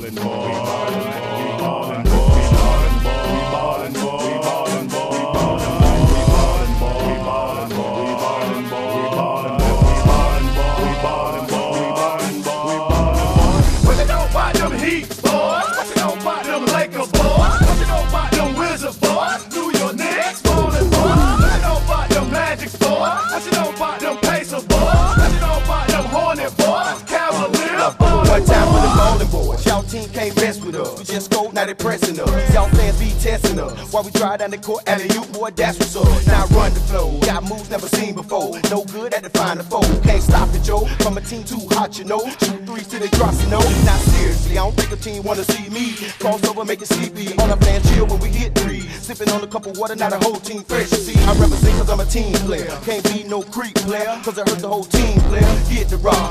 ballin', boy. We ballin', can't mess with us. We just go, now they pressing us. Y'all fans be testing us. While we try down the court, alley you boy, that's what's up. Now run the flow, got moves never seen before. No good at the final four, can't stop it, Joe. From a team too hot, you know. Shoot threes till they drop, you know. Now seriously, I don't think a team wanna see me. Cross over, make it sleepy. All our fans chill when we hit three. Sipping on a cup of water, now the whole team fresh. You see, I represent cause I'm a team player. Can't be no creep player, cause I hurt the whole team player. Get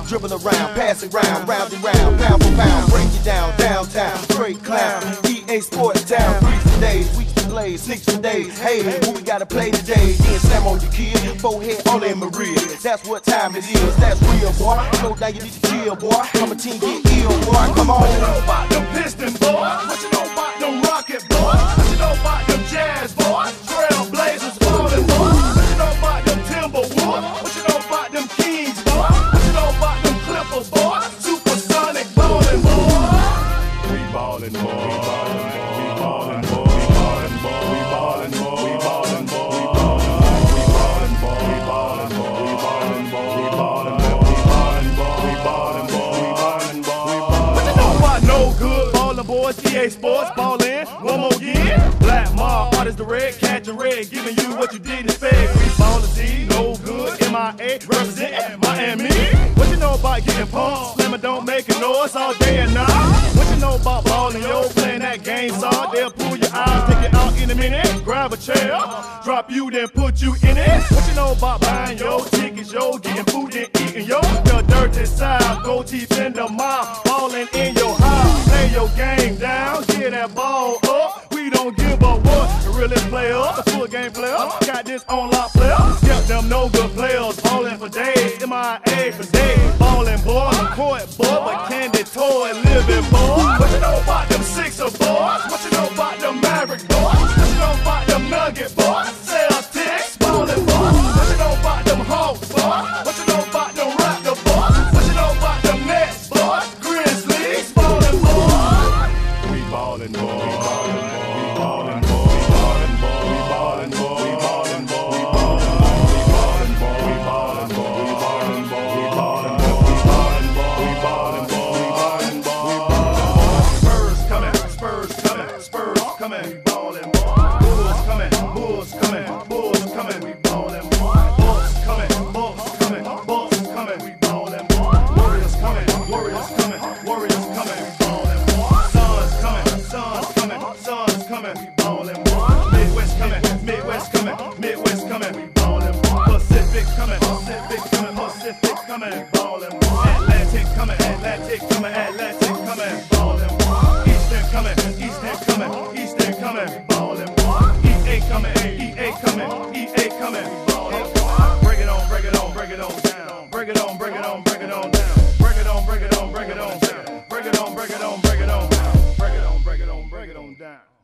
the dribble around, pass it round, round and round, pound for pound. Break it down, downtown, straight clown. EA Sports Town, three days, weeks for plays, six days. Hey, who we gotta play today? Then slam on your kid, forehead all in Maria. That's what time it is, that's real, boy. Slow down, you need to chill, boy. I'm a team get ill, boy. Come on. What you know about them Piston boys? What you know We ballin'. We ballin'. We ballin'. We ballin'. We ballin'. We ballin'. We ballin'. We ballin'. We ballin'. We. We. We What you know no good ballin' boys? EA Sports ballin'. One more again. Black Mar, artist the red, catch a red, giving you what you didn't expect. Free ballin' D, no good. MIA, represent Miami. What you know about getting pumped? Slammer don't make a noise all day and night. Chair, drop you, then put you in it. What you know about buying yo tickets, yo? Getting food and eating, yo. The dirty side, go deep in the mouth, ballin' in your house. Lay your game down, get that ball up. We don't give a what. The realest player, the full game player. Got this on lock player. Coming, Pacific coming, Pacific coming, ballin'. Atlantic coming, Atlantic coming, Atlantic coming, ballin'. Eastern coming, Eastern coming, Eastern coming, ballin'. EA coming, EA coming, EA coming, ballin'. Break it on, break it on, break it on down. Break it on, break it on, break it on down. Break it on, break it on, break it on down. Break it on, break it on, break it on down. Break it on, break it on, break it on down.